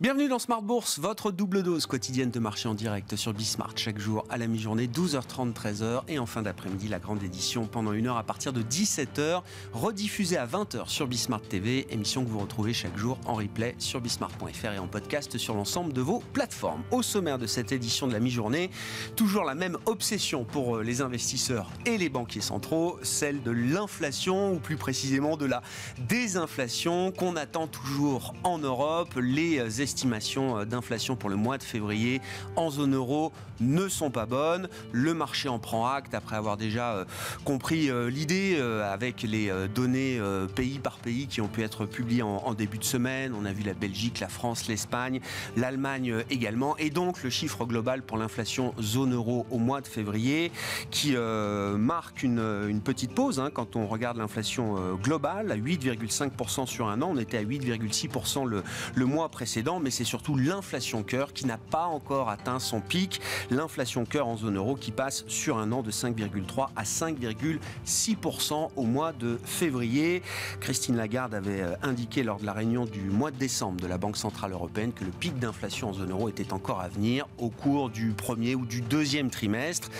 Bienvenue dans Smart Bourse, votre double dose quotidienne de marché en direct sur Bismart chaque jour à la mi-journée, 12h30, 13h et en fin d'après-midi la grande édition pendant une heure à partir de 17h, rediffusée à 20h sur Bismart TV, émission que vous retrouvez chaque jour en replay sur bismart.fr et en podcast sur l'ensemble de vos plateformes. Au sommaire de cette édition de la mi-journée, toujours la même obsession pour euh, les investisseurs et les banquiers centraux, celle de l'inflation ou plus précisément de la désinflation qu'on attend toujours en Europe. Les estimations euh, d'inflation pour le mois de février en zone euro ne sont pas bonnes. Le marché en prend acte après avoir déjà euh, compris euh, l'idée avec les données pays par pays qui ont pu être publiées en, début de semaine. On a vu la Belgique, la France, l'Espagne, l'Allemagne également. Et donc le chiffre global pour l'inflation zone euro au mois de février qui marque une, petite pause hein, quand on regarde l'inflation globale à 8,5% sur un an. On était à 8,6% le, le mois précédent mais c'est surtout l'inflation cœur qui n'a pas encore atteint son pic. L'inflation cœur en zone euro qui passe sur un an de 5,3 à 5,6% au mois de février. Christine Lagarde avait euh, indiqué lors de la réunion du mois de décembre de la Banque Centrale Européenne que le pic d'inflation en zone euro était encore à venir au cours du premier ou du deuxième trimestre.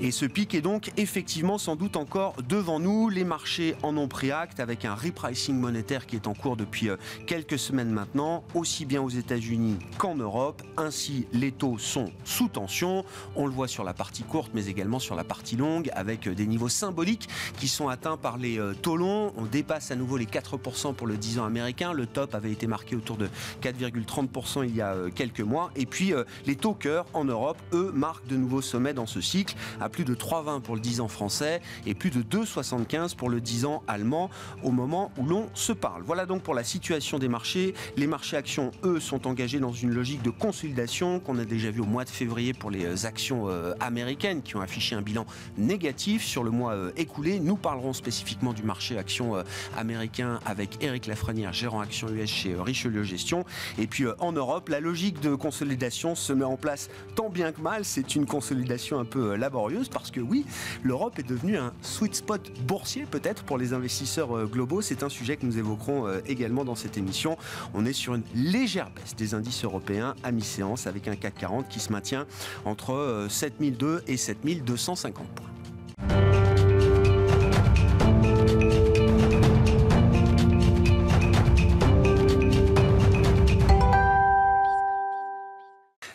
Et ce pic est donc effectivement sans doute encore devant nous. Les marchés en ont pris acte avec un repricing monétaire qui est en cours depuis euh, quelques semaines maintenant, aussi bien aux États-Unis qu'en Europe. Ainsi, les taux sont sous tension. On le voit sur la partie courte, mais également sur la partie longue, avec des niveaux symboliques qui sont atteints par les euh, taux longs. On dépasse à nouveau les 4% pour le 10 ans américain. Le top avait été marqué autour de 4,30% il y a euh, quelques mois. Et puis, euh, les taux cœur en Europe, eux, marquent de nouveaux sommets dans ce cycle, à plus de 3,20 pour le 10 ans français et plus de 2,75 pour le 10 ans allemand au moment où l'on se parle. Voilà donc pour la situation des marchés. Les marchés actions, eux, sont engagés dans une logique de consolidation qu'on a déjà vu au mois de février pour les euh, actions euh, américaines qui ont affiché un bilan négatif sur le mois euh, écoulé. Nous parlerons spécifiquement du marché actions américain avec Eric Lafrenière, gérant actions US chez Richelieu Gestion. Et puis en Europe, la logique de consolidation se met en place tant bien que mal. C'est une consolidation un peu laborieuse parce que oui, l'Europe est devenue un sweet spot boursier peut-être pour les investisseurs globaux. C'est un sujet que nous évoquerons également dans cette émission. On est sur une légère des indices européens à mi-séance avec un CAC 40 qui se maintient entre 7002 euh, et 7250 points?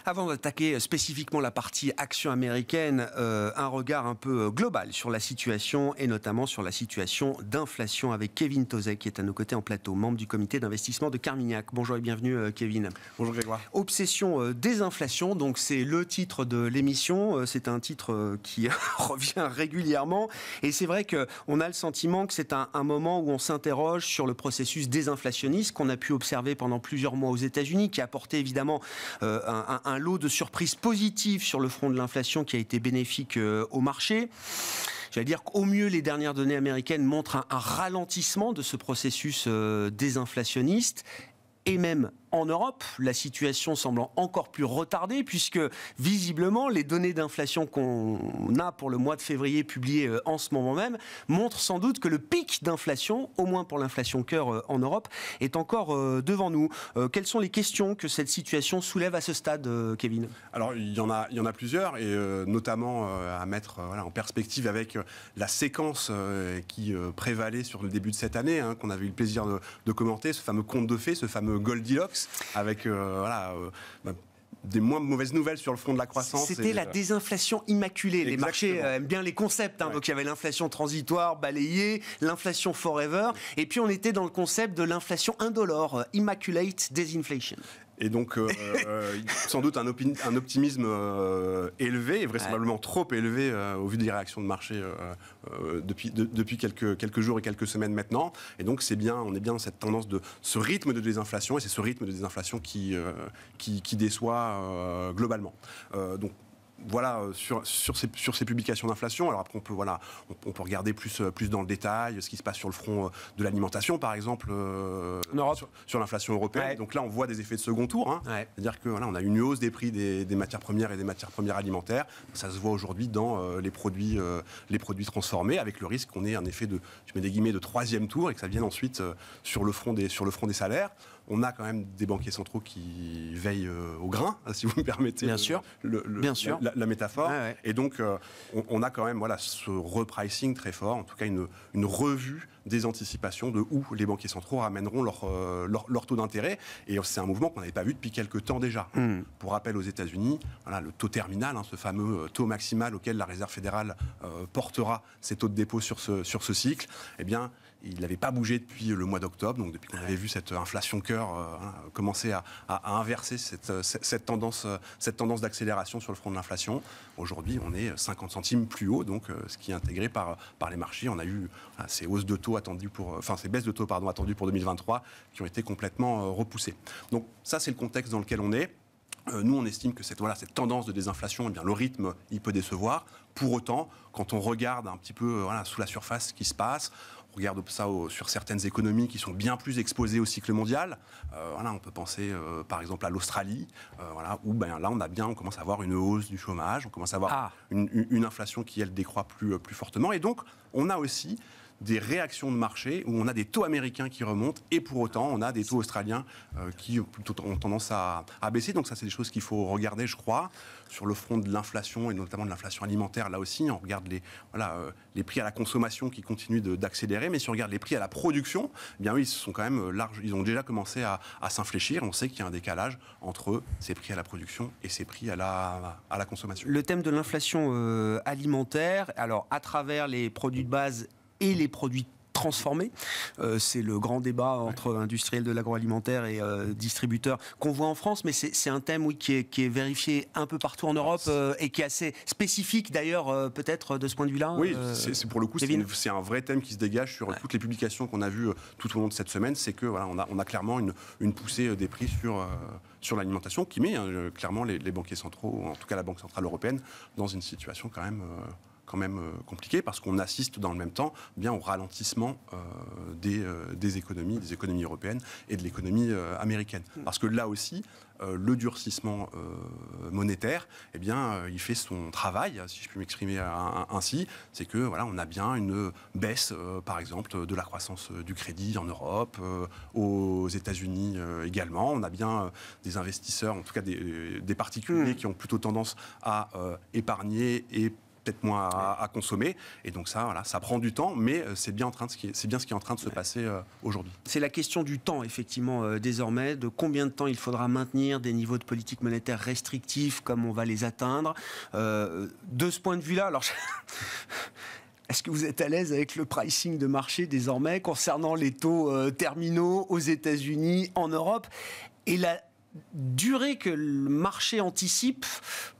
Avant d'attaquer spécifiquement la partie action américaine, euh, un regard un peu euh, global sur la situation et notamment sur la situation d'inflation avec Kevin Tozek qui est à nos côtés en plateau, membre du comité d'investissement de Carmignac. Bonjour et bienvenue euh, Kevin. Bonjour Grégoire. Obsession des inflations, donc c'est le titre de l'émission. C'est un titre qui revient régulièrement et c'est vrai qu'on a le sentiment que c'est un, moment où on s'interroge sur le processus désinflationniste qu'on a pu observer pendant plusieurs mois aux États-Unis, qui a apporté évidemment un, un un lot de surprises positives sur le front de l'inflation qui a été bénéfique euh, au marché. J'allais dire qu'au mieux, les dernières données américaines montrent un, ralentissement de ce processus euh, désinflationniste et même en Europe, la situation semble encore plus retardée puisque visiblement les données d'inflation qu'on a pour le mois de février publiées euh, en ce moment même montrent sans doute que le pic d'inflation, au moins pour l'inflation cœur euh, en Europe, est encore euh, devant nous. Quelles sont les questions que cette situation soulève à ce stade, Kevin? Alors il y en a, plusieurs et notamment à mettre en perspective avec la séquence qui prévalait sur le début de cette année, hein, qu'on avait eu le plaisir de commenter, ce fameux conte de fées, ce fameux Goldilocks avec euh, voilà, euh, bah, des moins mauvaises nouvelles sur le front de la croissance. C'était la désinflation immaculée. Les marchés euh, aiment bien les concepts. Hein. Donc il y avait l'inflation transitoire, balayée, l'inflation forever. Et puis on était dans le concept de l'inflation indolore, immaculate disinflation. Et donc, euh, euh, sans doute un, optimisme euh, élevé, et vraisemblablement trop élevé au vu des réactions de marché depuis, depuis quelques, quelques jours et quelques semaines maintenant. Et donc, c'est bien, on est bien dans cette tendance de ce rythme de désinflation, et c'est ce rythme de désinflation qui, qui, qui, déçoit globalement. donc, voilà, euh, sur, sur, ces, sur ces publications d'inflation, alors après on peut, voilà, on, peut regarder plus, euh, plus dans le détail ce qui se passe sur le front euh, de l'alimentation, par exemple, sur, l'inflation européenne. Donc là, on voit des effets de second tour. Hein. C'est-à-dire que voilà, on a une hausse des prix des, des, matières premières et des matières premières alimentaires. Ça se voit aujourd'hui dans les, produits, les produits transformés, avec le risque qu'on ait un effet de, je mets des guillemets, de troisième tour et que ça vienne ensuite sur, le front des, sur le front des salaires on a quand même des banquiers centraux qui veillent euh, au grain, si vous me permettez Bien sûr. Bien sûr. La, métaphore. Et donc, euh, on, a quand même voilà, ce repricing très fort, en tout cas une, une revue des anticipations de où les banquiers centraux ramèneront leur, euh, leur, taux d'intérêt. Et c'est un mouvement qu'on n'avait pas vu depuis quelques temps déjà. Hmm. Pour rappel, aux États-Unis, voilà, le taux terminal, hein, ce fameux taux maximal auquel la Réserve fédérale portera ses taux de dépôt sur ce, sur ce cycle, eh bien, il n'avait pas bougé depuis le mois d'octobre, donc depuis qu'on avait vu cette inflation cœur euh, hein, commencer à, inverser cette, euh, tendance, euh, cette tendance d'accélération sur le front de l'inflation. Aujourd'hui, on est 50 centimes plus haut, donc ce qui est intégré par, par les marchés. On a eu ces hausses de taux attendues pour, enfin ces baisses de taux pardon attendues pour 2023 qui ont été complètement repoussées. Donc ça, c'est le contexte dans lequel on est. Nous, on estime que cette, voilà, cette tendance de désinflation, eh bien, le rythme, il peut décevoir. Pour autant, quand on regarde un petit peu voilà, sous la surface ce qui se passe, regarde ça sur certaines économies qui sont bien plus exposées au cycle mondial. Euh, voilà, on peut penser euh, par exemple à l'Australie, euh, voilà, où ben, là on a bien, on commence à avoir une hausse du chômage, on commence à avoir ah. une, inflation qui elle décroît plus, plus fortement, et donc on a aussi des réactions de marché où on a des taux américains qui remontent et pour autant on a des taux australiens euh, qui ont tendance à, baisser. Donc ça c'est des choses qu'il faut regarder je crois sur le front de l'inflation et notamment de l'inflation alimentaire là aussi on regarde les, voilà, euh, les prix à la consommation qui continuent d'accélérer mais si on regarde les prix à la production eh bien oui ils sont quand même euh, larges ils ont déjà commencé à, s'infléchir on sait qu'il y a un décalage entre ces prix à la production et ces prix à la, à la consommation. Le thème de l'inflation alimentaire alors à travers les produits de base et les produits transformés. Euh, c'est le grand débat entre industriels de l'agroalimentaire et euh, distributeurs qu'on voit en France, mais c'est un thème oui, qui, est, qui est vérifié un peu partout en Europe euh, et qui est assez spécifique d'ailleurs peut-être de ce point de vue-là. Oui, c'est pour le coup, c'est un vrai thème qui se dégage sur toutes les publications qu'on a vues tout au long de cette semaine, c'est que voilà, on a, on a clairement une, une poussée des prix sur, sur l'alimentation qui met hein, clairement les, les, banquiers centraux, en tout cas la Banque Centrale Européenne, dans une situation quand même quand même euh, compliqué parce qu'on assiste dans le même temps bien au ralentissement euh, des, euh, des, économies, des économies européennes et de l'économie américaine. Mm. Parce que là aussi, le durcissement monétaire, eh bien, il fait son travail, si je puis m'exprimer ainsi. C'est que voilà, on a bien une baisse, par exemple, de la croissance du crédit en Europe, aux États-Unis également. On a bien des investisseurs, en tout cas des, des particuliers, mm. qui ont plutôt tendance à épargner et peut-être moins à, consommer. Et donc ça, voilà, ça prend du temps, mais euh, c'est bien, en train de, c'est bien ce qui est en train de se passer euh, aujourd'hui. C'est la question du temps, effectivement, euh, désormais, de combien de temps il faudra maintenir des niveaux de politique monétaire restrictifs, comme on va les atteindre? de ce point de vue-là, alors... Est-ce que vous êtes à l'aise avec le pricing de marché désormais concernant les taux terminaux aux États-Unis, en Europe? Et la durée que le marché anticipe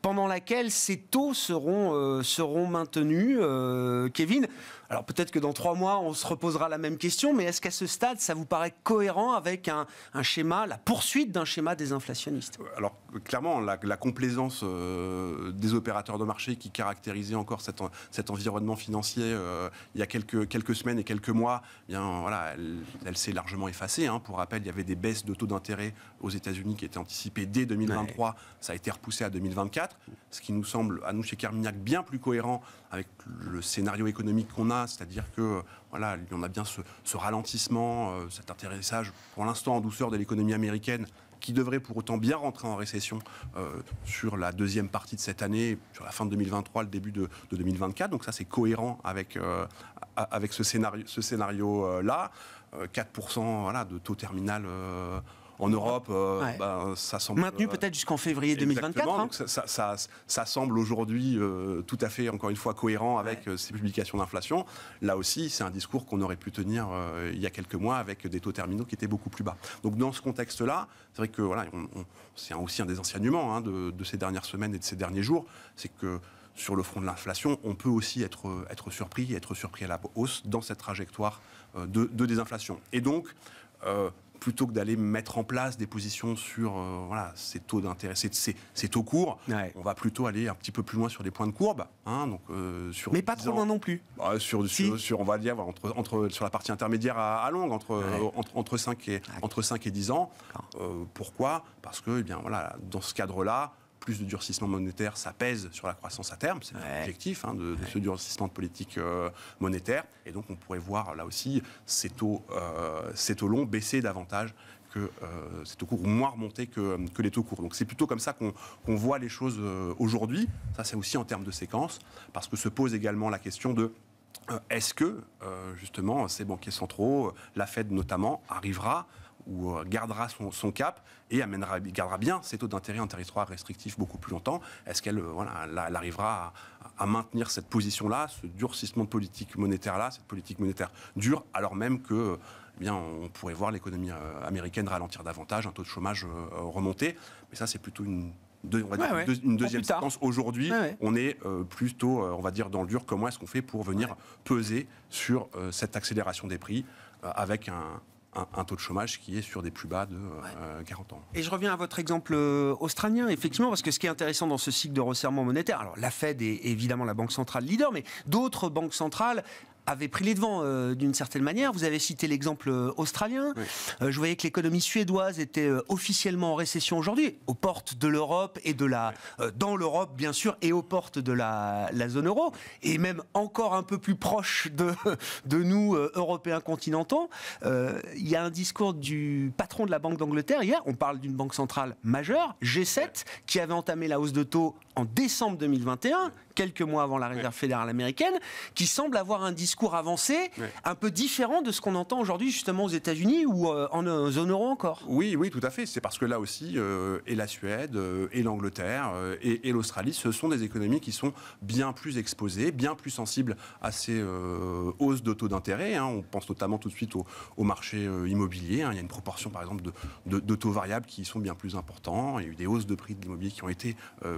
pendant laquelle ces taux seront, euh, maintenus, euh, Kevin alors peut-être que dans trois mois, on se reposera la même question, mais est-ce qu'à ce stade, ça vous paraît cohérent avec un, schéma, la poursuite d'un schéma désinflationniste? Alors clairement, la, complaisance euh, des opérateurs de marché qui caractérisait encore cet, cet environnement financier euh, il y a quelques, quelques semaines et quelques mois, eh bien voilà, elle, s'est largement effacée. Hein. Pour rappel, il y avait des baisses de taux d'intérêt aux États-Unis qui étaient anticipées dès 2023. Ça a été repoussé à 2024, ce qui nous semble, à nous chez Carmignac, bien plus cohérent avec le scénario économique qu'on a, c'est-à-dire que voilà, on a bien ce, ralentissement, euh, cet atterrissage pour l'instant en douceur de l'économie américaine qui devrait pour autant bien rentrer en récession euh, sur la deuxième partie de cette année, sur la fin de 2023, le début de, 2024. Donc ça, c'est cohérent avec, euh, ce scénario-là. Ce scénario, là 4% voilà, de taux terminal en Europe, euh, ben, ça semble maintenu euh, peut-être jusqu'en février 2024. Hein. ça, semble aujourd'hui euh, tout à fait, encore une fois, cohérent avec ces publications d'inflation. Là aussi, c'est un discours qu'on aurait pu tenir il y a quelques mois avec des taux terminaux qui étaient beaucoup plus bas. Donc dans ce contexte-là, c'est vrai que voilà, c'est aussi un des enseignements hein, de, ces dernières semaines et de ces derniers jours, c'est que sur le front de l'inflation, on peut aussi être, être surpris, être surpris à la hausse dans cette trajectoire de, de désinflation. Et donc, plutôt que d'aller mettre en place des positions sur voilà, ces taux d'intérêt, ces, ces, taux courts, on va plutôt aller un petit peu plus loin sur les points de courbe. Hein, donc, sur Mais pas trop loin non plus. Bah, sur, sur, on va dire, entre, entre, sur la partie intermédiaire à, longue, entre, entre, entre, 5 et, entre 5 et 10 ans. pourquoi? Parce que, eh bien, voilà, dans ce cadre-là, plus de durcissement monétaire, ça pèse sur la croissance à terme. C'est l'objectif hein, de, ce durcissement de politique euh, monétaire. Et donc, on pourrait voir là aussi ces taux, euh, ces taux longs baisser davantage que euh, ces taux courts, ou moins remonter que, que les taux courts. Donc, c'est plutôt comme ça qu'on voit les choses aujourd'hui. Ça, c'est aussi en termes de séquence, parce que se pose également la question de est-ce que, justement, ces banquiers centraux, la Fed notamment, arrivera ou euh, gardera son, cap et amènera, gardera bien ses taux d'intérêt en territoire restrictif beaucoup plus longtemps Est-ce qu'elle euh, voilà, elle arrivera à, maintenir cette position-là, ce durcissement de politique monétaire-là, cette politique monétaire dure, alors même que eh bien, on pourrait voir l'économie euh, américaine ralentir davantage, un taux de chômage remonter. Mais ça, c'est plutôt une une deuxième séquence. Aujourd'hui, on est plutôt, on va dire, dans le dur. Comment est-ce qu'on fait pour venir peser sur cette accélération des prix avec un, un, taux de chômage qui est sur des plus bas de 40 euh, ans. Et je reviens à votre exemple euh, australien, effectivement, parce que ce qui est intéressant dans ce cycle de resserrement monétaire, alors la Fed est évidemment la banque centrale leader, mais d'autres banques centrales avait pris les devants euh, d'une certaine manière. Vous avez cité l'exemple euh, australien. Euh, je voyais que l'économie suédoise était officiellement en récession aujourd'hui, aux portes de l'Europe et de la, dans l'Europe bien sûr, et aux portes de la, la, zone euro, et même encore un peu plus proche de, de nous, Européens continentaux. Il y a un discours du patron de la Banque d'Angleterre hier. On parle d'une banque centrale majeure, G7, qui avait entamé la hausse de taux en décembre 2021, quelques mois avant la Réserve fédérale américaine, qui semble avoir un discours avancé un peu différent de ce qu'on entend aujourd'hui justement aux États-Unis ou euh, en euh, zone euro encore. Oui, oui, tout à fait. C'est parce que là aussi, euh, et la Suède, et l'Angleterre, et, l'Australie, ce sont des économies qui sont bien plus exposées, bien plus sensibles à ces hausses de taux d'intérêt. Hein. On pense notamment tout de suite au, marché immobilier. Hein. Il y a une proportion, par exemple, de, de, taux variables qui sont bien plus importants. Il y a eu des hausses de prix de l'immobilier qui ont été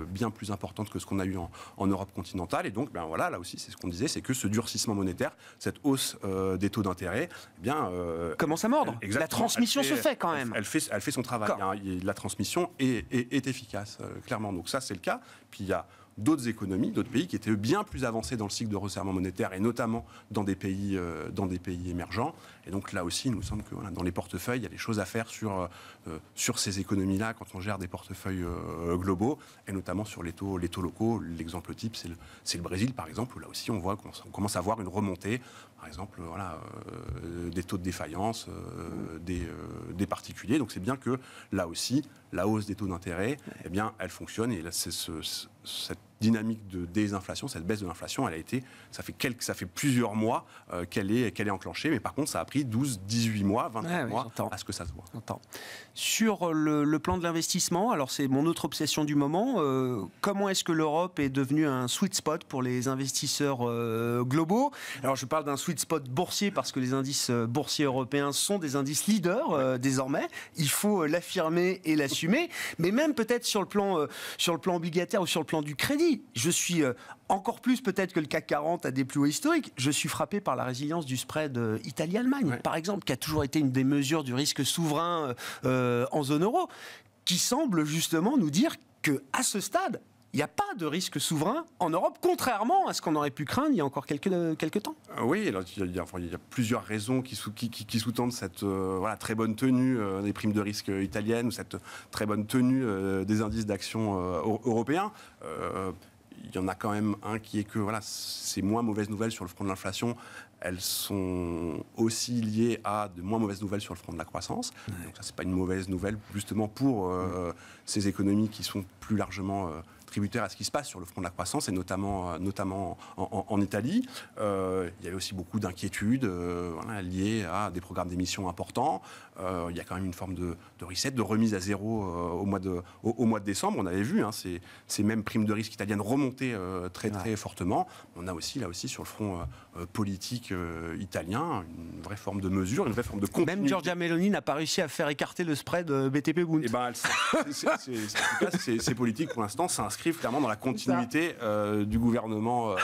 bien plus importante que ce qu'on a eu en, Europe continentale. Et donc, ben voilà, là aussi, c'est ce qu'on disait, c'est que ce durcissement monétaire, cette hausse euh, des taux d'intérêt, eh bien, euh, commence à mordre. La transmission se fait quand même. Elle, fait, elle fait son travail. Hein. La transmission est, est, efficace, euh, clairement. Donc ça, c'est le cas. Puis il y a d'autres économies, d'autres pays qui étaient bien plus avancés dans le cycle de resserrement monétaire et notamment dans des pays, euh, dans des pays émergents. Et donc là aussi, il nous semble que dans les portefeuilles, il y a des choses à faire sur, euh, sur ces économies-là quand on gère des portefeuilles euh, globaux et notamment sur les taux, les taux locaux. L'exemple type, c'est le, le, Brésil par exemple, où là aussi on voit qu'on commence à voir une remontée par exemple, voilà, des taux de défaillance des, des, particuliers. Donc c'est bien que là aussi, la hausse des taux d'intérêt, eh bien, elle fonctionne et là, c'est ce, cette dynamique de désinflation, cette baisse de l'inflation, elle a été, ça fait, quelques, ça fait plusieurs mois euh, qu'elle est, qu'elle est enclenchée, mais par contre, ça a pris 12, 18 mois, 20 mois à ce que ça se voit. Sur le, plan de l'investissement, alors c'est mon autre obsession du moment, euh, comment est-ce que l'Europe est devenue un sweet spot pour les investisseurs euh, globaux? Alors je parle d'un sweet spot boursier parce que les indices boursiers européens sont des indices leaders désormais, il faut l'affirmer et l'assumer, mais même peut-être sur le plan, sur le plan obligataire ou sur le plan du crédit, je suis euh, encore plus peut-être que le CAC 40 a des plus hauts historiques, je suis frappé par la résilience du spread euh, Italie-Allemagne, par exemple, qui a toujours été une des mesures du risque souverain euh, en zone euro, qui semble justement nous dire que à ce stade, il n'y a pas de risque souverain en Europe, contrairement à ce qu'on aurait pu craindre il y a encore quelques, quelques temps. Oui, alors, il, y a, il, y a, plusieurs raisons qui, sous, qui, qui, sous-tendent cette voilà, très bonne tenue des primes de risque italiennes ou cette très bonne tenue des indices d'action européens il y en a quand même un qui est que voilà, c'est moins mauvaises nouvelles sur le front de l'inflation. Elles sont aussi liées à de moins mauvaises nouvelles sur le front de la croissance. Donc ça, c'est pas une mauvaise nouvelle justement pour euh, ces économies qui sont plus largement euh, tributaire à ce qui se passe sur le front de la croissance, et notamment, euh, notamment en, Italie. Euh, il y avait aussi beaucoup d'inquiétudes euh, liées à des programmes d'émissions importants. il y a quand même une forme de, de reset, de remise à zéro au, mois de, au, mois de décembre. On avait vu hein, ces, ces, mêmes primes de risque italiennes remonter très très fortement. On a aussi là aussi sur le front politique italien une vraie forme de mesure, une vraie forme de continuité. Même Giorgia Meloni n'a pas réussi à faire écarter le spread BTP Bund. Et eh ben, ces politiques pour l'instant s'inscrivent s'inscrivent clairement dans la continuité du gouvernement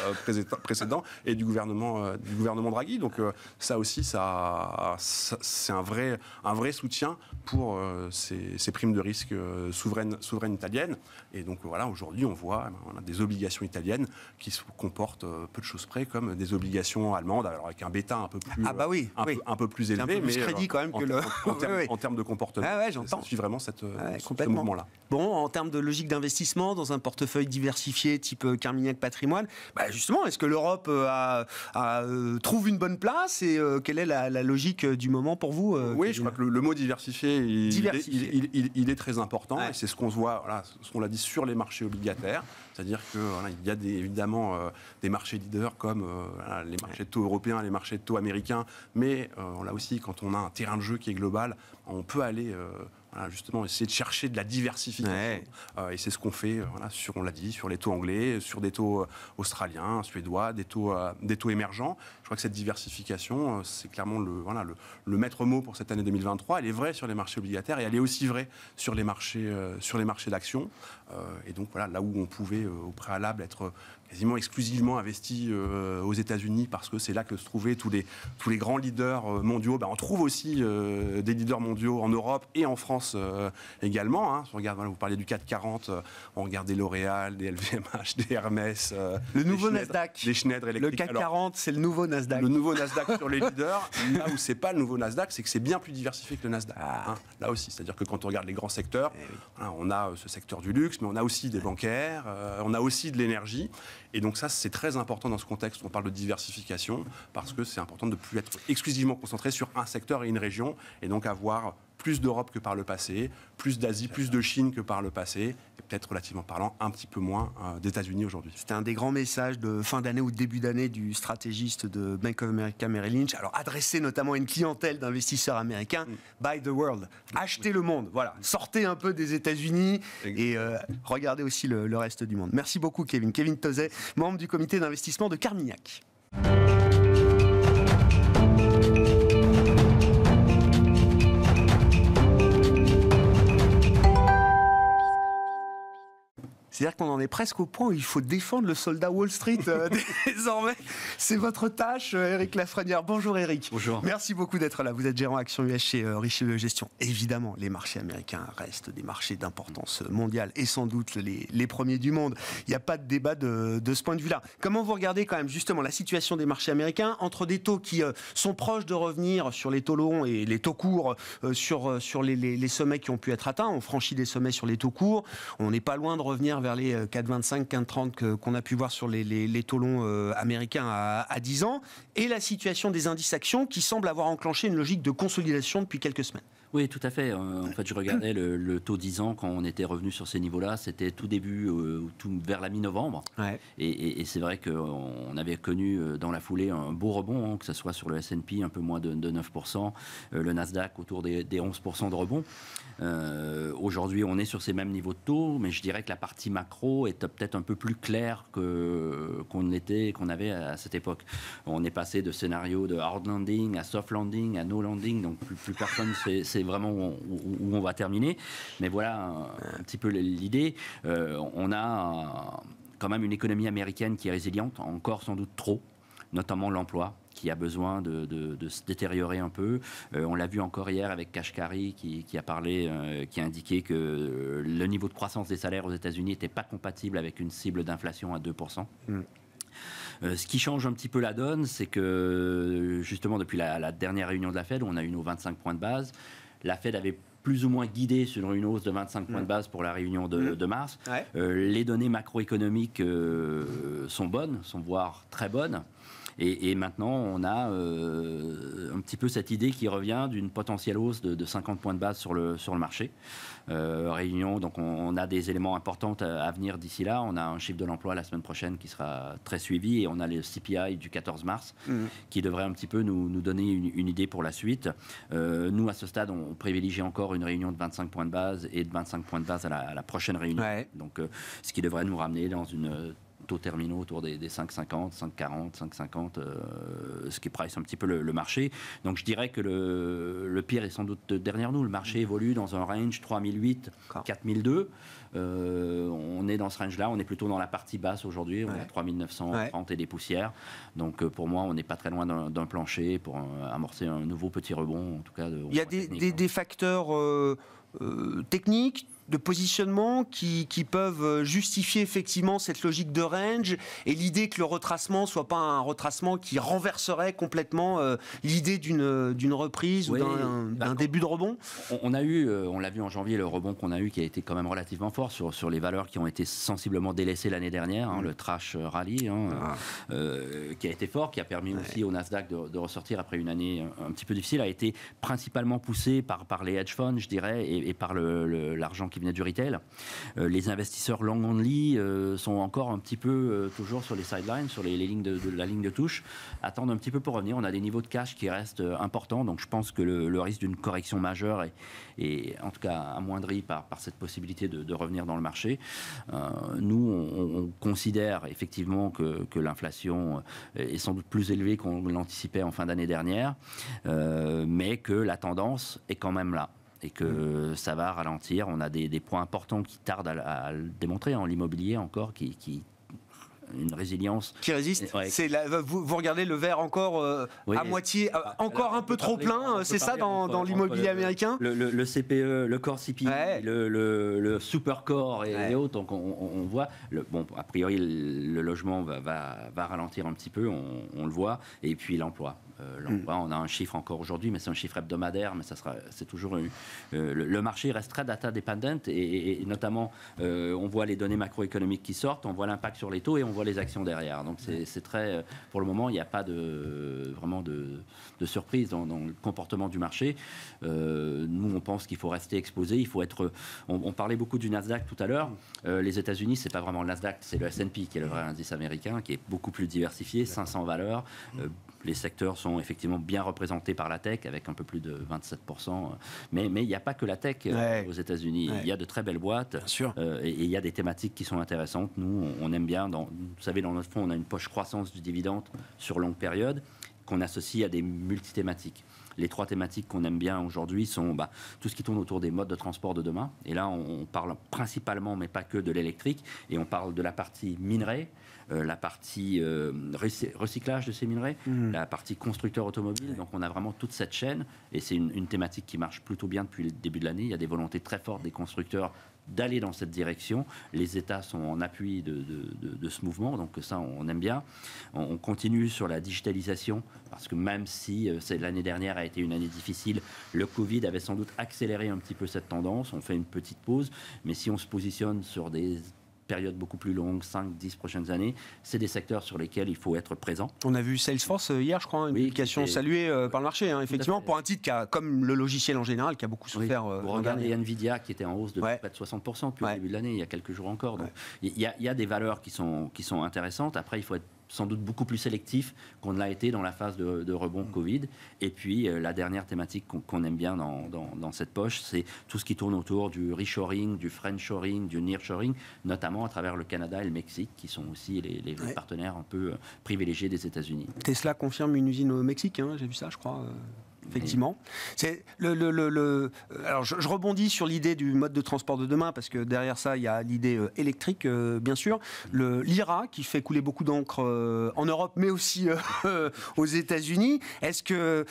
précédent et du gouvernement, du gouvernement Draghi. Donc ça aussi, ça, c'est un vrai, un vrai soutien pour ces, ces, primes de risque souveraines, souveraines italiennes. Et donc voilà, aujourd'hui, on voit on a des obligations italiennes qui se comportent peu de choses près comme des obligations allemandes, alors avec un bêta un peu plus, ah bah oui, un, Peu, un peu plus élevé, mais crédit quand même en, que le... en, termes, de comportement. Ah ouais, j'entends. Je suis vraiment cette, ah ce mouvement-là. Bon, en termes de logique d'investissement dans un portefeuille diversifié type euh, Carmignac Patrimoine, bah justement, est-ce que l'Europe euh, a, euh, trouve une bonne place et quelle est la, logique du moment pour vous Oui, je crois que le, mot diversifié, il, Est, il, est très important et c'est ce qu'on voit, voilà, ce qu'on l'a dit sur les marchés obligataires, c'est-à-dire qu'il voilà, y a des, évidemment des marchés leaders comme les marchés de taux européens, les marchés de taux américains, mais l'a aussi quand on a un terrain de jeu qui est global, on peut aller justement essayer de chercher de la diversification. Euh, et c'est ce qu'on fait, euh, voilà, sur, on l'a dit, sur les taux anglais, sur des taux euh, australiens, suédois, des taux, des taux émergents. Je crois que cette diversification, c'est clairement le, voilà, le, maître mot pour cette année 2023. Elle est vraie sur les marchés obligataires et elle est aussi vraie sur les marchés, sur les marchés d'actions. et donc voilà, là où on pouvait au préalable être quasiment exclusivement investi euh, aux États-Unis parce que c'est là que se trouvaient tous les, tous les grands leaders euh, mondiaux. Ben, on trouve aussi euh, des leaders mondiaux en Europe et en France également. Hein. on regarde, vous parliez du 440, on regarde des L'Oréal, des LVMH, des Hermès. le nouveau Nasdaq. Des Schneider Le 440, c'est le nouveau Nasdaq. Le nouveau Nasdaq sur les leaders. Là où c'est pas le nouveau Nasdaq, c'est que c'est bien plus diversifié que le Nasdaq. Ah. Hein. là aussi, c'est-à-dire que quand on regarde les grands secteurs, eh hein, on a ce secteur du luxe, mais on a aussi des bancaires, on a aussi de l'énergie. Et donc ça, c'est très important dans ce contexte. Où on parle de diversification, parce que c'est important de ne plus être exclusivement concentré sur un secteur et une région, et donc avoir plus d'Europe que par le passé, plus d'Asie, plus de Chine que par le passé, et peut-être relativement parlant un petit peu moins euh, d'états-Unis aujourd'hui. C'était un des grands messages de fin d'année ou début d'année du stratégiste de Bank of America Merrill Lynch, alors adressé notamment à une clientèle d'investisseurs américains, mm. Buy the World, achetez le monde, voilà, sortez un peu des États-Unis et euh, regardez aussi le, le, reste du monde. Merci beaucoup Kevin. Kevin Tozet, membre du comité d'investissement de Carmignac. C'est-à-dire qu'on en est presque au point où il faut défendre le soldat Wall Street euh, désormais. C'est votre tâche, Eric euh, Lafrenière. Bonjour Eric. Bonjour. Merci beaucoup d'être là. Vous êtes gérant Action US chez euh, Richelieu Gestion. Évidemment, les marchés américains restent des marchés d'importance mondiale et sans doute les, les premiers du monde. Il n'y a pas de débat de, de ce point de vue-là. Comment vous regardez quand même justement la situation des marchés américains entre des taux qui sont proches de revenir sur les taux longs et les taux courts sur, sur les, les, les, sommets qui ont pu être atteints? On franchit des sommets sur les taux courts. On n'est pas loin de revenir vers les 4,25, 4,30 qu'on a pu voir sur les, les, euh, américains à, à 10 ans, et la situation des indices actions qui semble avoir enclenché une logique de consolidation depuis quelques semaines. Oui, tout à fait. Euh, en fait, je regardais le, taux 10 ans quand on était revenu sur ces niveaux-là. C'était tout début, euh, tout vers la mi-novembre. Et, c'est vrai qu'on avait connu dans la foulée un beau rebond, hein, que ce soit sur le S&P un peu moins de, 9%, le Nasdaq autour des, des 11% de rebond. Euh, aujourd'hui, on est sur ces mêmes niveaux de taux, mais je dirais que la partie macro est peut-être un peu plus claire que qu'on était, qu'on avait à cette époque. On est passé de scénario de hard landing à soft landing à no landing, donc plus, personne sait, vraiment où, on va terminer. Mais voilà un, petit peu l'idée. Euh, on a quand même une économie américaine qui est résiliente, encore sans doute trop, notamment l'emploi qui a besoin de, se détériorer un peu. Euh, on l'a vu encore hier avec Kashkari qui, a parlé, euh, qui a indiqué que le niveau de croissance des salaires aux États-Unis n'était pas compatible avec une cible d'inflation à 2%. Mm. Euh, ce qui change un petit peu la donne, c'est que justement depuis la, dernière réunion de la Fed, où on a eu nos 25 points de base, la Fed avait plus ou moins guidé sur une hausse de 25 points de mm. base pour la réunion de, mm. mars. les données macroéconomiques sont bonnes, sont voire très bonnes. Et, maintenant, on a euh, un petit peu cette idée qui revient d'une potentielle hausse de, 50 points de base sur le, sur le marché. Euh, réunion, donc on, a des éléments importants à, venir d'ici là. On a un chiffre de l'emploi la semaine prochaine qui sera très suivi et on a le CPI du 14 mars mmh. qui devrait un petit peu nous, nous donner une, idée pour la suite. Euh, nous, à ce stade, on privilégie encore une réunion de 25 points de base et de 25 points de base à la, prochaine réunion. Donc, ce qui devrait nous ramener dans une taux terminaux autour des, 5,50, 5,40, 5,50, ce qui price un petit peu le, marché. Donc je dirais que le, le, pire est sans doute derrière nous. Le marché évolue dans un range 3008, 4002. Euh, on est dans ce range-là, on est plutôt dans la partie basse aujourd'hui, on est à 3930 et des poussières. Donc euh, pour moi, on n'est pas très loin d'un plancher pour amorcer un nouveau petit rebond. En tout cas, Il y a des, facteurs euh, techniques, de positionnement qui, peuvent euh, justifier effectivement cette logique de range et l'idée que le retracement soit pas un retracement qui renverserait complètement euh, l'idée d'une reprise ou d'un bah, début de rebond on, a eu, euh, on l'a vu en janvier, le rebond qu'on a eu qui a été quand même relativement fort sur, sur les valeurs qui ont été sensiblement délaissées l'année dernière, hein, mm. le trash rally hein, ah. qui a été fort, qui a permis aussi au Nasdaq de, ressortir après une année un, petit peu difficile, a été principalement poussé par, par les hedge funds, je dirais, et, et par l'argent qui venait du retail. Euh, les investisseurs long only euh, sont encore un petit peu euh, toujours sur les sidelines, sur la ligne de touche, attendent un petit peu pour revenir. On a des niveaux de cash qui restent importants, donc je pense que le, risque d'une correction majeure est, en tout cas amoindri par, cette possibilité de, revenir dans le marché. nous, on, considère effectivement que l'inflation est sans doute plus élevée qu'on l'anticipait en fin d'année dernière, mais que la tendance est quand même là et que ça va ralentir. On a des, points importants qui tardent à, le démontrer en l'immobilier encore, qui, qui une résilience qui résiste. C'est vous, vous, regardez le verre encore euh, à moitié, euh, ah, encore un peu trop plein. C'est ça dans, l'immobilier américain? Le, CPE, le core CPI, le, super core et, autres. Donc on, voit. bon, a priori le logement va, va, ralentir un petit peu. On, le voit. Et puis l'emploi. Euh, mm. On a un chiffre encore aujourd'hui, mais c'est un chiffre hebdomadaire, mais ça sera, c'est toujours euh, le, marché reste très data dependent et, notamment euh, on voit les données macroéconomiques qui sortent, on voit l'impact sur les taux et on voit les actions derrière. Donc c'est, très, pour le moment, il n'y a pas de vraiment de, surprise dans, le comportement du marché. nous, on pense qu'il faut rester exposé, il faut être. On, parlait beaucoup du Nasdaq tout à l'heure. les États-Unis, c'est pas vraiment le Nasdaq, c'est le S&P qui est le vrai indice américain, qui est beaucoup plus diversifié, 500 valeurs. les secteurs sont effectivement bien représentés par la tech, avec un peu plus de 27%. Mais il n'y a pas que la tech euh, aux États-Unis. Il y a de très belles boîtes. Euh, et il y a des thématiques qui sont intéressantes. Nous, on, aime bien. Dans, vous savez, dans notre fonds, on a une poche croissance du dividende sur longue période qu'on associe à des multithématiques. Les trois thématiques qu'on aime bien aujourd'hui sont bah, tout ce qui tourne autour des modes de transport de demain. Et là, on parle principalement, mais pas que, de l'électrique. Et on parle de la partie minerai, euh, la partie euh, recyclage de ces minerais, mmh. la partie constructeur automobile. Donc on a vraiment toute cette chaîne et c'est une, thématique qui marche plutôt bien depuis le début de l'année. Il y a des volontés très fortes des constructeurs d'aller dans cette direction. Les États sont en appui de, ce mouvement, donc ça, on aime bien. On, continue sur la digitalisation, parce que même si euh, l'année dernière a été une année difficile, le Covid avait sans doute accéléré un petit peu cette tendance. On fait une petite pause, mais si on se positionne sur des période beaucoup plus longue, 5, 10 prochaines années, c'est des secteurs sur lesquels il faut être présent. On a vu Salesforce euh, hier, je crois, une publication saluée euh, par le marché, hein, effectivement, pour un titre qui a, comme le logiciel en général, qui a beaucoup souffert. Oui. Vous euh, regardez Nvidia qui était en hausse de près de 60% depuis le début de l'année, il y a quelques jours encore. Donc, il y, y, a des valeurs qui sont, qui sont intéressantes. Après, il faut être sans doute beaucoup plus sélectif qu'on ne l'a été dans la phase de, rebond mm. Covid. Et puis euh, la dernière thématique qu'on aime bien dans, dans, cette poche, c'est tout ce qui tourne autour du reshoring, du friendshoring, du nearshoring, notamment à travers le Canada et le Mexique, qui sont aussi les, partenaires un peu euh, privilégiés des États-Unis. Tesla confirme une usine au Mexique, hein, j'ai vu ça, je crois. Euh effectivement. Le, le, alors je, rebondis sur l'idée du mode de transport de demain parce que derrière ça il y a l'idée euh, électrique euh, bien sûr. L'IRA qui fait couler beaucoup d'encre euh, en Europe mais aussi aux États-Unis. Est-ce que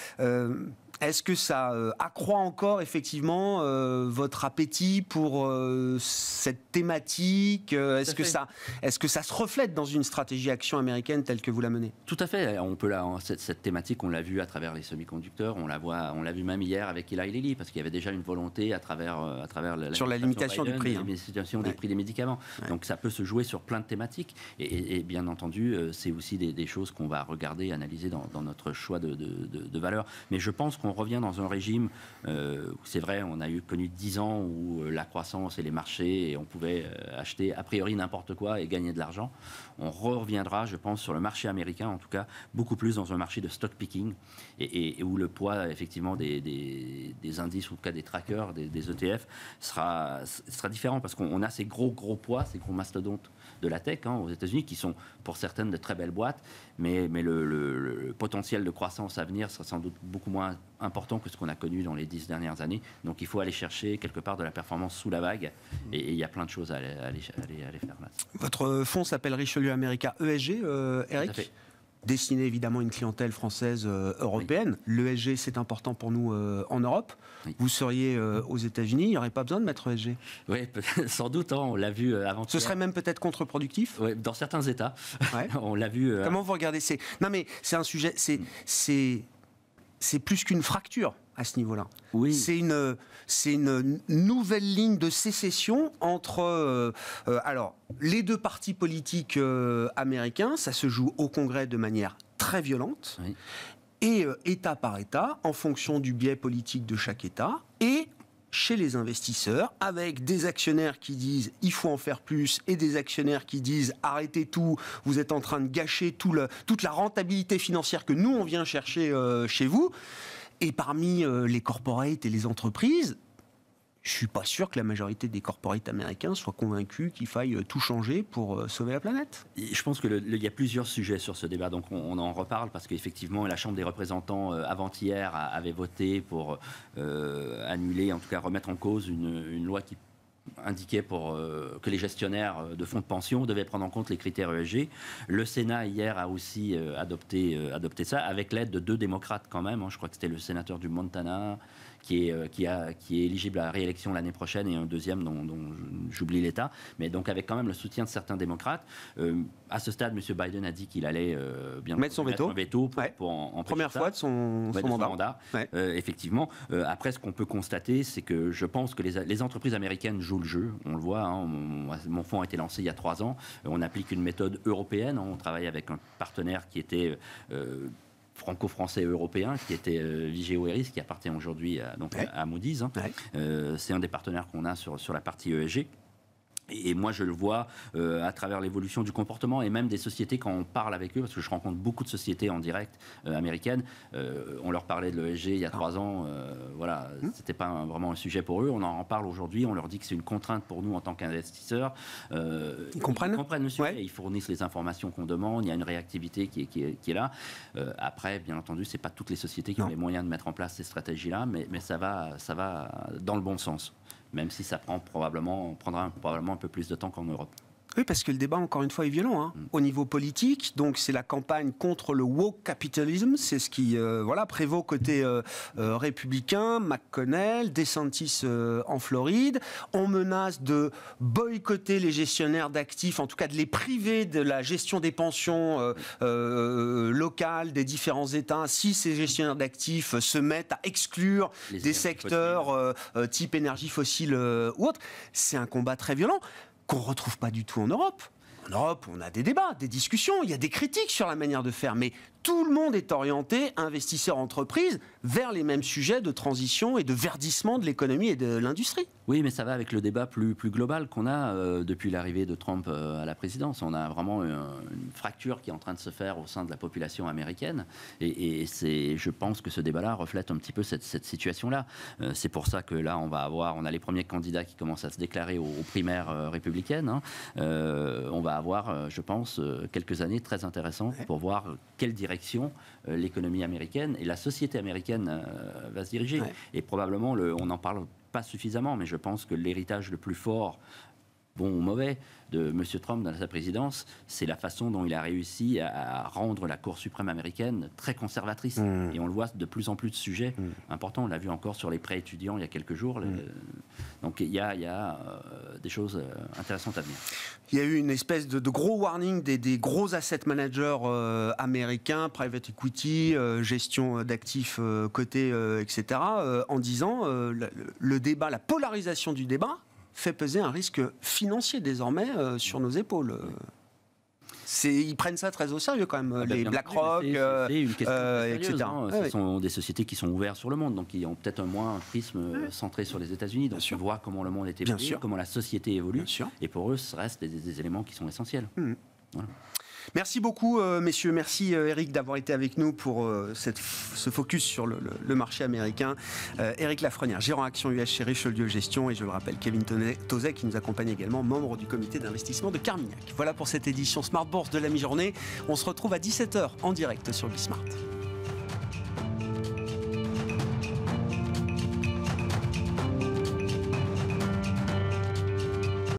est-ce que ça euh, accroît encore effectivement euh, votre appétit pour euh, cette thématique Est-ce que ça, est-ce que ça se reflète dans une stratégie action américaine telle que vous la menez? Tout à fait. On peut la, cette, thématique, on l'a vu à travers les semi-conducteurs, on la voit, on l'a vu même hier avec Eli Lilly parce qu'il y avait déjà une volonté à travers, à travers la, sur la limitation du prix, hein. limitation des prix des médicaments. Donc ça peut se jouer sur plein de thématiques et, bien entendu, c'est aussi des, choses qu'on va regarder, analyser dans, notre choix de, de, de valeur. Mais je pense qu'on revient dans un régime euh, c'est vrai, on a eu connu 10 ans où euh, la croissance et les marchés, et on pouvait euh, acheter a priori n'importe quoi et gagner de l'argent. On reviendra, je pense, sur le marché américain, en tout cas, beaucoup plus dans un marché de stock picking, et, où le poids, effectivement, des, indices, ou en tout cas des trackers, des, ETF, sera, sera différent, parce qu'on a ces gros, gros poids, ces gros mastodontes de la tech hein, aux États-Unis, qui sont pour certaines de très belles boîtes, mais, mais le, potentiel de croissance à venir sera sans doute beaucoup moins important que ce qu'on a connu dans les dix dernières années. Donc il faut aller chercher quelque part de la performance sous la vague, et il y a plein de choses à aller, aller, faire là. Votre fonds s'appelle Richelieu America ESG, euh, Eric? Destiné évidemment une clientèle française euh, européenne. L'ESG, c'est important pour nous euh, en Europe. Vous seriez euh, aux États-Unis, il n'y aurait pas besoin de mettre ESG Oui, sans doute, hein, on l'a vu avant. Ce serait même peut-être contre-productif Oui, dans certains États. on l'a vu. Comment vous regardez Non, mais c'est un sujet, c'est plus qu'une fracture à ce niveau-là. Oui. C'est une, c'est une nouvelle ligne de sécession entre, euh, euh, alors, les deux partis politiques euh, américains. Ça se joue au Congrès de manière très violente. Et État par État, en fonction du biais politique de chaque État, et chez les investisseurs, avec des actionnaires qui disent il faut en faire plus et des actionnaires qui disent arrêtez tout, vous êtes en train de gâcher toute la rentabilité financière que nous on vient chercher chez vous. Et parmi euh, les corporates et les entreprises, je suis pas sûr que la majorité des corporates américains soient convaincus qu'il faille euh, tout changer pour euh, sauver la planète. Je pense qu'il y a plusieurs sujets sur ce débat, donc on, en reparle parce qu'effectivement la Chambre des représentants avant-hier avait voté pour annuler, en tout cas remettre en cause une, loi qui indiquait euh, que les gestionnaires euh, de fonds de pension devaient prendre en compte les critères ESG. Le Sénat, hier, a aussi euh, adopté, adopté ça, avec l'aide de deux démocrates quand même. Hein. Je crois que c'était le sénateur du Montana, qui est, euh, qui, a, qui est éligible à la réélection l'année prochaine, et un deuxième dont, j'oublie l'État, mais donc avec quand même le soutien de certains démocrates. Euh, à ce stade, M. Biden a dit qu'il allait euh, bien mettre son veto, veto pour, en, Première fois de son, mandat. effectivement. après, ce qu'on peut constater, c'est que je pense que les, les, entreprises américaines jouent le jeu. On le voit. Hein, mon, fonds a été lancé il y a trois ans. On applique une méthode européenne. On travaille avec un partenaire qui était franco-français européen qui était euh, Eris, qui appartient aujourd'hui à, donc, à Moody's. Hein. Euh, c'est un des partenaires qu'on a sur, sur la partie ESG. Et moi, je le vois euh, à travers l'évolution du comportement et même des sociétés quand on parle avec eux, parce que je rencontre beaucoup de sociétés en direct euh, américaines. Euh, on leur parlait de l'ESG il y a trois ans. voilà, mmh. c'était pas vraiment un sujet pour eux. On en parle aujourd'hui. On leur dit que c'est une contrainte pour nous en tant qu'investisseurs. ils comprennent. Ils comprennent le Ils fournissent les informations qu'on demande. Il y a une réactivité qui est, qui est, qui est là. après, bien entendu, c'est pas toutes les sociétés qui ont les moyens de mettre en place ces stratégies-là, mais, mais ça va, ça va dans le bon sens même si ça prend probablement, prendra probablement un peu plus de temps qu'en Europe. Oui, parce que le débat, encore une fois, est violent. Hein. Mm. Au niveau politique, donc c'est la campagne contre le woke capitalism, c'est ce qui euh, voilà, prévaut côté euh, euh, républicain, McConnell, DeSantis en Floride. On menace de boycotter les gestionnaires d'actifs, en tout cas de les priver de la gestion des pensions locales des différents États si ces gestionnaires d'actifs se mettent à exclure des secteurs type énergie fossile ou autre. C'est un combat très violent qu'on ne retrouve pas du tout en Europe. En Europe, on a des débats, des discussions, il y a des critiques sur la manière de faire, mais tout le monde est orienté, investisseurs, entreprises, vers les mêmes sujets de transition et de verdissement de l'économie et de l'industrie. Oui, mais ça va avec le débat plus, plus global qu'on a euh, depuis l'arrivée de Trump euh, à la présidence. On a vraiment une, fracture qui est en train de se faire au sein de la population américaine. Et, c'est, je pense que ce débat-là reflète un petit peu cette, cette situation-là. Euh, c'est pour ça que là, on va avoir, on a les premiers candidats qui commencent à se déclarer aux, primaires républicaines. Hein. on va avoir, je pense, quelques années très intéressantes pour voir quelle direction l'économie américaine et la société américaine va se diriger. Et probablement, le, on en parle pas suffisamment, mais je pense que l'héritage le plus fort, bon ou mauvais, de M. Trump dans sa présidence, c'est la façon dont il a réussi à rendre la Cour suprême américaine très conservatrice. Mmh. Et on le voit de plus en plus de sujets mmh. importants. On l'a vu encore sur les prêts étudiants il y a quelques jours. Mmh. Donc il y a, euh, des choses euh, intéressantes à venir. Il y a eu une espèce de, gros warning des, gros asset managers euh, américains, private equity, gestion d'actifs cotés, etc., en disant le débat, la polarisation du débat fait peser un risque financier désormais euh, sur nos épaules. ils prennent ça très au sérieux quand même, ah, bah, les BlackRock, etc. Hein. Ce sont des sociétés qui sont ouvertes sur le monde, donc qui ont peut-être un moins un prisme centré sur les États-Unis. Donc on voit comment le monde est évolué, comment la société évolue. Et pour eux, ce reste des, éléments qui sont essentiels. Mmh. Merci beaucoup, euh, messieurs. Merci, Eric, euh, d'avoir été avec nous pour euh, ce focus sur le, marché américain. Eric Lafrenière, gérant action US chez Richelieu Gestion. Et je le rappelle, Kevin Tozet, qui nous accompagne également, membre du comité d'investissement de Carmignac. Voilà pour cette édition Smart Bourse de la mi-journée. On se retrouve à 17h en direct sur Bismart.